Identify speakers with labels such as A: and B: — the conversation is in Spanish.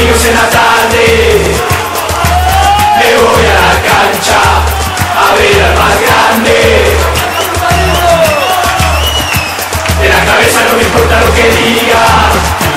A: amigos en la tarde. Me voy a la cancha a ver al más grande. De la cabeza no me importa lo que diga